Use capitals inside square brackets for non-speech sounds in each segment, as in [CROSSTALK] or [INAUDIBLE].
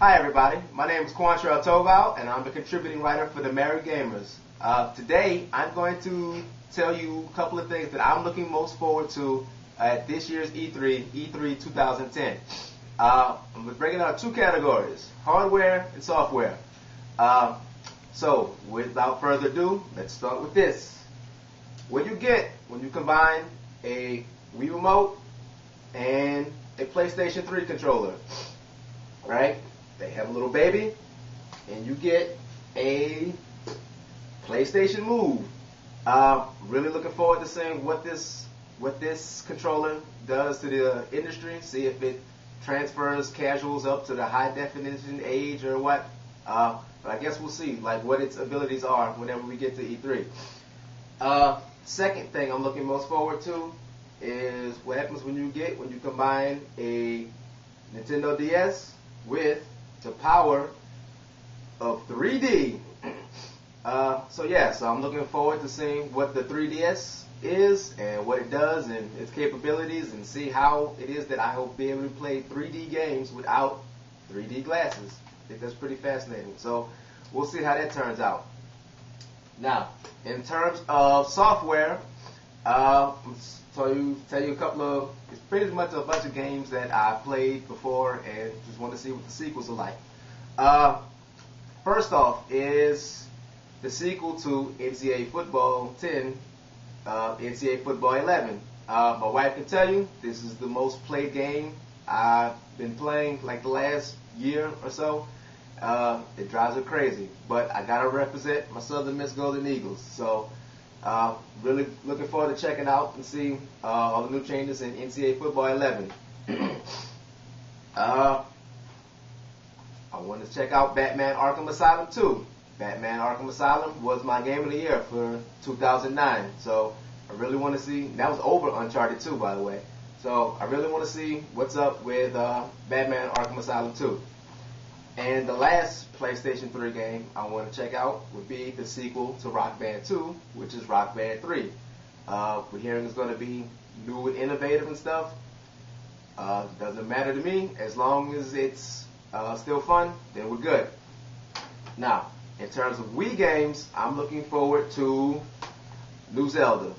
Hi everybody, my name is Quantrell Toval and I'm the contributing writer for the Married Gamers. Uh, today I'm going to tell you a couple of things that I'm looking most forward to at this year's E3, E3 2010. Uh, I'm breaking out two categories, hardware and software. Uh, so without further ado, let's start with this. What do you get when you combine a Wii Remote and a PlayStation 3 controller, right? They have a little baby, and you get a PlayStation Move. Uh, really looking forward to seeing what this what this controller does to the industry. See if it transfers casuals up to the high definition age or what. Uh, but I guess we'll see like what its abilities are whenever we get to E3. Uh, second thing I'm looking most forward to is what happens when you get when you combine a Nintendo DS with the power of 3D. Uh, so yeah, so I'm looking forward to seeing what the 3DS is and what it does and its capabilities and see how it is that I hope be able to play 3D games without 3D glasses. I think that's pretty fascinating. So we'll see how that turns out. Now, in terms of software, uh, tell you tell you a couple of it's pretty much a bunch of games that I played before and just want to see what the sequels are like. Uh, first off is the sequel to NCAA Football 10, uh, NCAA Football 11. Uh, my wife can tell you this is the most played game I've been playing like the last year or so. Uh, it drives her crazy, but I gotta represent my Southern Miss Golden Eagles. So uh, really looking forward to checking out and see uh, all the new changes in NCAA Football 11. [CLEARS THROAT] uh, I want to check out Batman Arkham Asylum 2. Batman Arkham Asylum was my game of the year for 2009. So I really want to see. That was over Uncharted 2, by the way. So I really want to see what's up with uh, Batman Arkham Asylum 2. And the last PlayStation 3 game I want to check out would be the sequel to Rock Band 2, which is Rock Band 3. Uh, we're hearing it's going to be new and innovative and stuff. Uh, doesn't matter to me as long as it's uh, still fun. Then we're good. Now, in terms of Wii games, I'm looking forward to New Zelda.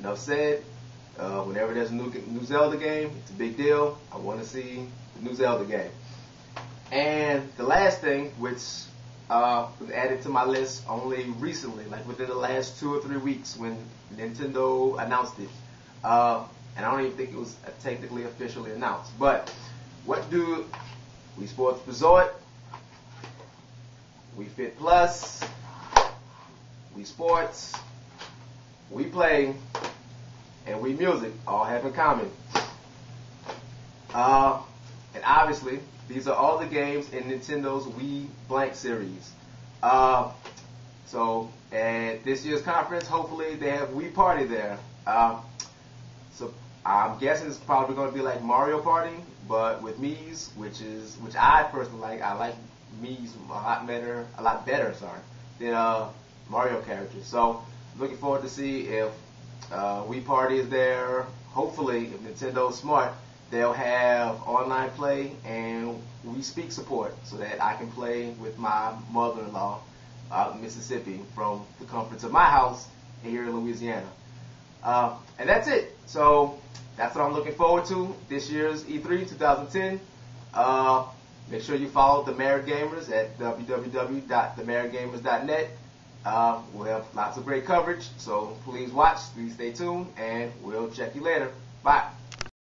Enough said. Uh, whenever there's a new, new Zelda game, it's a big deal. I want to see the new Zelda game. And the last thing, which uh, was added to my list only recently, like within the last two or three weeks when Nintendo announced it. Uh, and I don't even think it was technically officially announced. But what do Wii Sports Resort, Wii Fit Plus, Wii Sports, Wii Play, and Wii Music all have in common? Uh, and obviously, these are all the games in Nintendo's Wii Blank series. Uh, so at this year's conference, hopefully they have Wii Party there. Uh, so I'm guessing it's probably going to be like Mario Party, but with Mii's, which is which I personally like. I like Mii's a lot better, a lot better, sorry, than uh, Mario characters. So looking forward to see if uh, Wii Party is there. Hopefully, if Nintendo's smart, they'll have online play and Wii Speak support so that I can play with my mother-in-law out in Mississippi from the comforts of my house here in Louisiana. Uh, and that's it. So that's what I'm looking forward to this year's E3 2010. Uh, make sure you follow the Married Gamers at www.themarriedgamers.net. Uh, we'll have lots of great coverage, so please watch, please stay tuned, and we'll check you later. Bye.